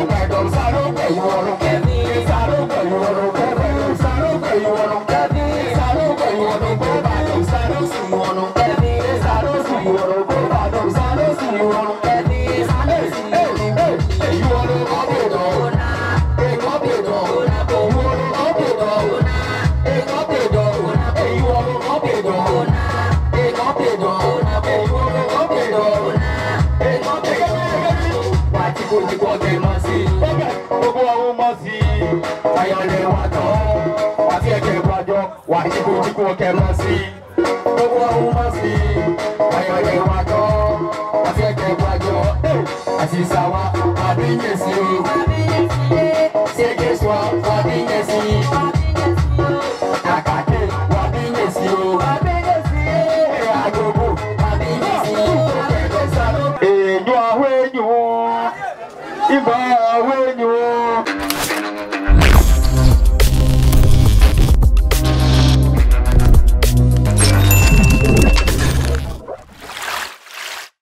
ìbàdàn sáró pẹ̀lú ọrùn kí sáró pẹ̀lú ọrùn. kò ní kò tẹ̀ máa sí. gbogbo àwọn máa sí. ayọ̀lẹ̀ wa tán àti ẹ̀jẹ̀ ìbàjọ́ wà ní kò ní kò tẹ̀ máa sí. ibà awé ni wọ́n.